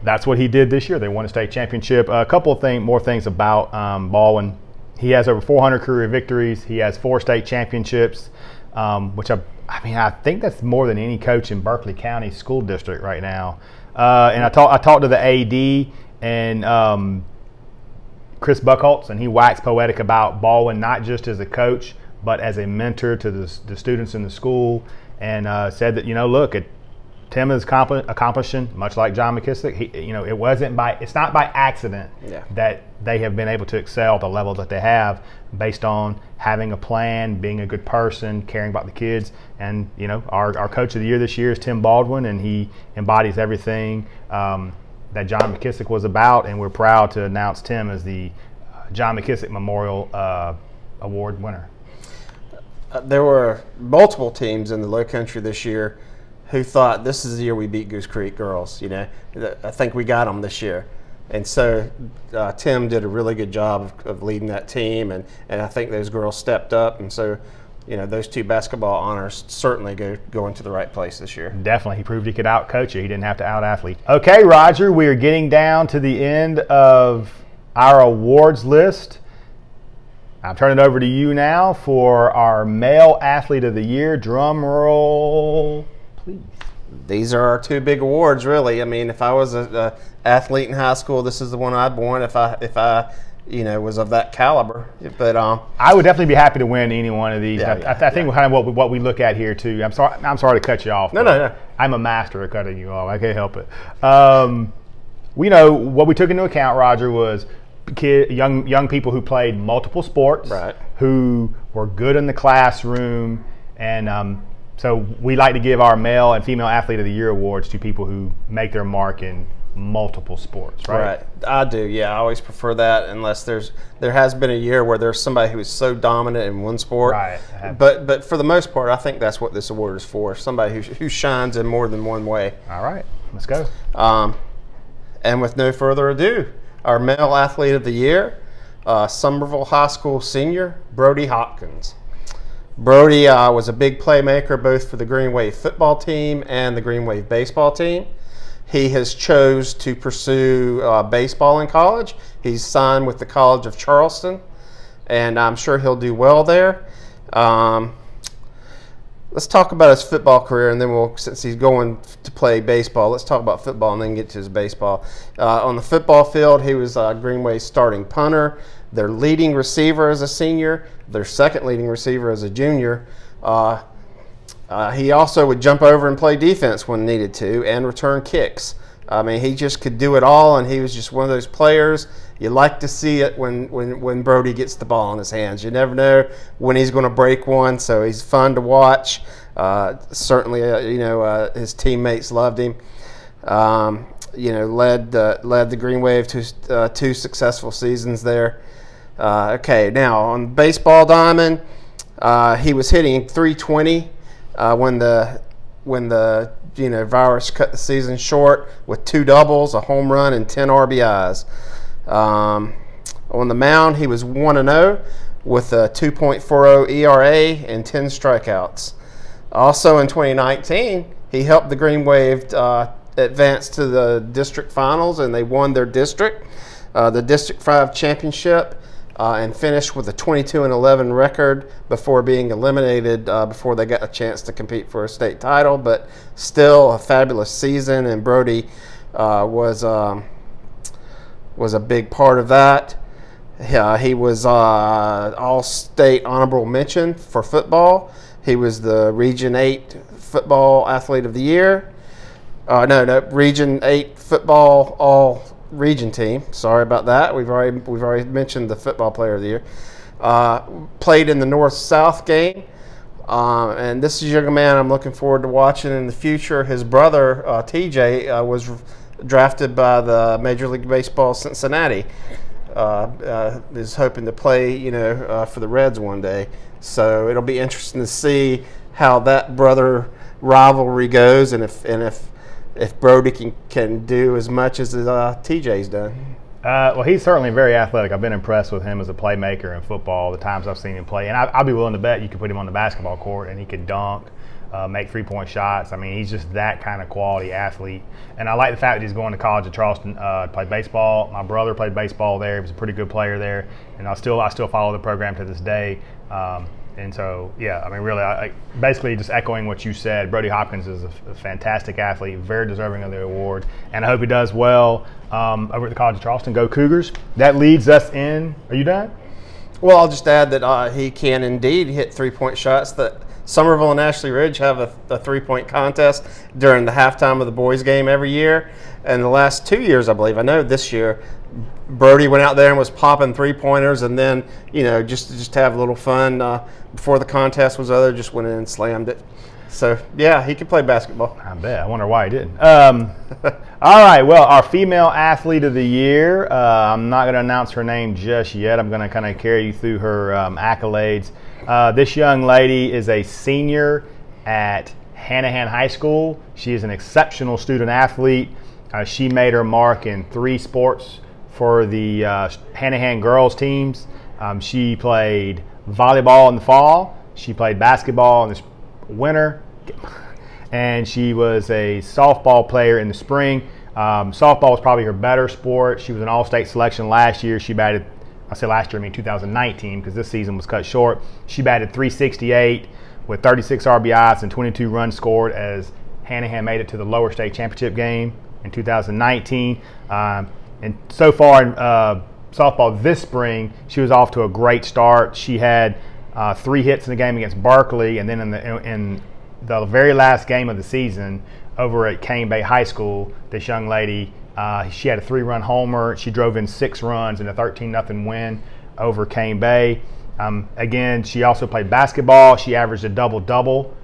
that's what he did this year. They won a state championship. A couple of thing, more things about um, Baldwin. He has over 400 career victories. He has four state championships, um, which I, I mean, I think that's more than any coach in Berkeley County School District right now. Uh, and I talked, I talked to the AD and um, Chris Buckholtz, and he waxed poetic about Baldwin not just as a coach, but as a mentor to the, the students in the school, and uh, said that you know, look, it, Tim is accomplishing, much like John McKissick. He, you know, it wasn't by, it's not by accident yeah. that they have been able to excel the level that they have, based on having a plan, being a good person, caring about the kids. And you know, our, our coach of the year this year is Tim Baldwin, and he embodies everything um, that John McKissick was about. And we're proud to announce Tim as the uh, John McKissick Memorial uh, Award winner. Uh, there were multiple teams in the Low Country this year who thought this is the year we beat Goose Creek girls. You know, I think we got them this year. And so uh, Tim did a really good job of, of, leading that team, and, and I think those girls stepped up. And so, you know, those two basketball honors certainly go going to the right place this year. Definitely, he proved he could out coach you. He didn't have to out athlete. Okay, Roger, we are getting down to the end of our awards list. I'm turning it over to you now for our male athlete of the year. Drum roll please. these are our two big awards, really. I mean, if I was a, a athlete in high school, this is the one I'd want. If I if I you know was of that caliber, but um, I would definitely be happy to win any one of these. Yeah, I, yeah, I, th- I think kind of what we, what we look at here too. I'm sorry. I'm sorry to cut you off. No, no, no. I'm a master at cutting you off. I can't help it. Um, we know what we took into account, Roger, was kid, young young people who played multiple sports, Right. who were good in the classroom, and um, so we like to give our male and female athlete of the year awards to people who make their mark in multiple sports, right? Right. I do. Yeah, I always prefer that unless there's there has been a year where there's somebody who is so dominant in one sport. Right. But but for the most part, I think that's what this award is for. Somebody who who shines in more than one way. All right, let's go. Um, and with no further ado, our male athlete of the year, uh, Summerville High School senior Brody Hopkins. Brody uh, was a big playmaker both for the Green Wave football team and the Green Wave baseball team. He has chose to pursue uh, baseball in college. He's signed with the College of Charleston, and I'm sure he'll do well there. Um, let's talk about his football career, and then we'll, since he's going to play baseball, let's talk about football and then get to his baseball. Uh, on the football field, he was uh, Green Wave's starting punter, their leading receiver as a senior, their second leading receiver as a junior. Uh, uh, he also would jump over and play defense when needed to and return kicks. I mean, he just could do it all, and he was just one of those players. You like to see it when, when, when Brody gets the ball in his hands. You never know when he's going to break one, so he's fun to watch. Uh, certainly, uh, you know, uh, his teammates loved him. Um, you know, led led the Green Wave to uh, two successful seasons there. Uh, okay, now on baseball diamond, uh, he was hitting 320 uh, when the when the you know virus cut the season short with two doubles, a home run, and 10 RBIs. Um, on the mound, he was one and zero with a 2.40 ERA and 10 strikeouts. Also in 2019, he helped the Green Wave uh, advance to the district finals, and they won their district, uh, the District Five championship, uh, and finished with a 22 and 11 record before being eliminated uh, before they got a chance to compete for a state title. But still, a fabulous season, and Brody uh, was um, was a big part of that. Uh, he was uh, all-state honorable mention for football. He was the Region Eight Football Athlete of the Year. Uh, no, no, Region Eight Football All Region Team. Sorry about that. We've already we've already mentioned the Football Player of the Year. Uh, played in the North-South game. Um, and this is a young man I'm looking forward to watching in the future. His brother, uh, TJ, uh, was drafted by the Major League Baseball Cincinnati. Uh, uh, is hoping to play, you know, uh, for the Reds one day. So it'll be interesting to see how that brother rivalry goes, and if and if if Brody can, can do as much as uh, TJ's done. Uh, well, he's certainly very athletic. I've been impressed with him as a playmaker in football. The times I've seen him play, and I, I'll be willing to bet you could put him on the basketball court and he could dunk, uh, make three-point shots. I mean, he's just that kind of quality athlete. And I like the fact that he's going to college at Charleston uh, to play baseball. My brother played baseball there. He was a pretty good player there, and I still I still follow the program to this day. Um, and so, yeah, I mean, really, I, I, basically just echoing what you said. Brody Hopkins is a, a fantastic athlete, very deserving of the award, and I hope he does well um, over at the College of Charleston. Go Cougars! That leads us in. Are you done? Well, I'll just add that uh, he can indeed hit three point shots. That Summerville and Ashley Ridge have a, a three point contest during the halftime of the boys' game every year. And the last two years, I believe, I know this year, Brody went out there and was popping three pointers, and then you know just just to have a little fun uh, before the contest was over, just went in and slammed it. So yeah, he can play basketball. I bet. I wonder why he didn't. Um, (laughs) all right. Well, our female athlete of the year. Uh, I'm not going to announce her name just yet. I'm going to kind of carry you through her um, accolades. Uh, this young lady is a senior at Hanahan High School. She is an exceptional student athlete. Uh, she made her mark in three sports for the uh, Hanahan girls teams. Um, she played volleyball in the fall. She played basketball in the winter, and she was a softball player in the spring. Um, softball was probably her better sport. She was an all-state selection last year. She batted, I say last year, I mean 2019, because this season was cut short. She batted 368 with 36 RBIs and 22 runs scored as Hanahan made it to the lower state championship game in 2019. Um, and so far in uh, softball this spring, she was off to a great start. She had uh, three hits in the game against Berkeley, and then in the in the very last game of the season over at Cane Bay High School, this young lady uh, she had a three-run homer. She drove in six runs in a 13 0 win over Cane Bay. Um, again, she also played basketball. She averaged a double-double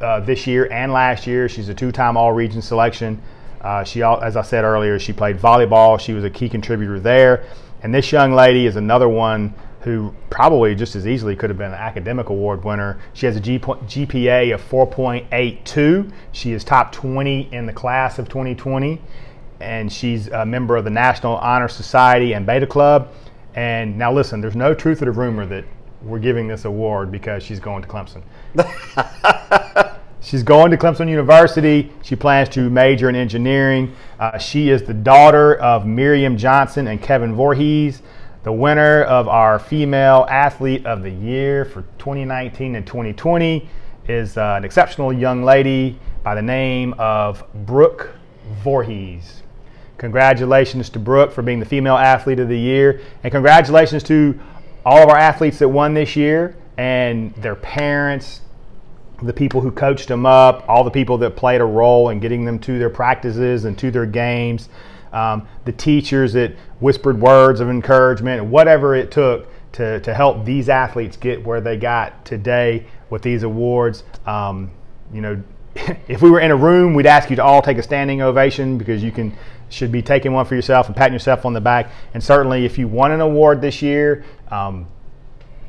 uh, this year and last year. She's a two-time All-Region selection. Uh, she, as I said earlier, she played volleyball. She was a key contributor there. And this young lady is another one who probably just as easily could have been an academic award winner. She has a G- GPA of 4.82. She is top 20 in the class of 2020 and she's a member of the National Honor Society and Beta Club. And now, listen, there's no truth to the rumor that we're giving this award because she's going to Clemson. (laughs) she's going to Clemson University. She plans to major in engineering. Uh, she is the daughter of Miriam Johnson and Kevin Voorhees, the winner of our Female Athlete of the Year for 2019 and 2020. Is uh, an exceptional young lady by the name of Brooke Voorhees. Congratulations to Brooke for being the Female Athlete of the Year. And congratulations to all of our athletes that won this year and their parents, the people who coached them up, all the people that played a role in getting them to their practices and to their games, um, the teachers that whispered words of encouragement, whatever it took to, to help these athletes get where they got today with these awards. Um, you know, (laughs) if we were in a room, we'd ask you to all take a standing ovation because you can should be taking one for yourself and patting yourself on the back. And certainly, if you won an award this year, um,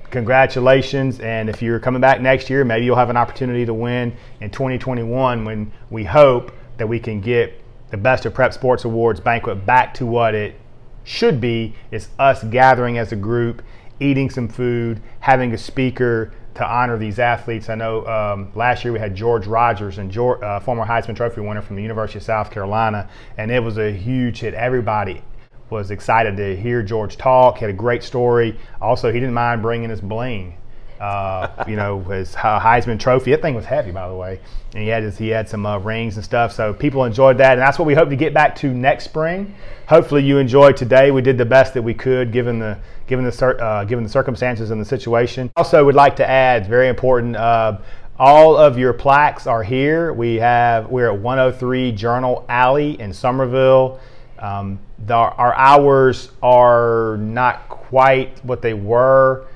congratulations. And if you're coming back next year, maybe you'll have an opportunity to win in 2021 when we hope that we can get the Best of Prep Sports Awards banquet back to what it should be. It's us gathering as a group, eating some food, having a speaker to honor these athletes. I know um, last year we had George Rogers and George, uh, former Heisman Trophy winner from the University of South Carolina, and it was a huge hit. Everybody was excited to hear George talk. He had a great story. Also, he didn't mind bringing his bling. Uh, you know, his Heisman Trophy. That thing was heavy, by the way. And he had his, he had some uh, rings and stuff. So people enjoyed that, and that's what we hope to get back to next spring. Hopefully, you enjoyed today. We did the best that we could, given the given the uh, given the circumstances and the situation. Also, would like to add, very important. Uh, all of your plaques are here. We have we're at 103 Journal Alley in Summerville. Um, the, our hours are not quite what they were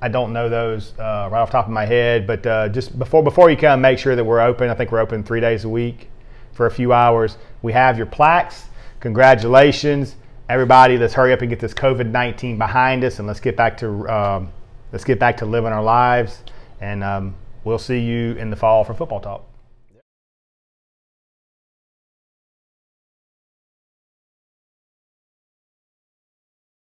I don't know those uh, right off the top of my head, but uh, just before before you come, make sure that we're open. I think we're open three days a week for a few hours. We have your plaques. Congratulations, everybody! Let's hurry up and get this COVID nineteen behind us, and let's get back to um, let's get back to living our lives. And um, we'll see you in the fall for football talk.